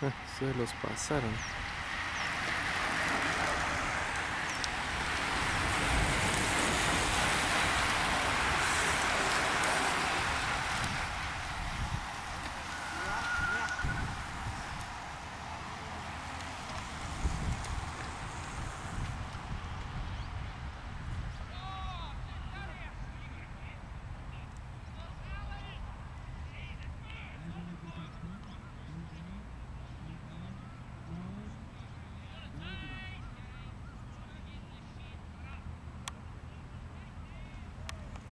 Ah, se los pasaron.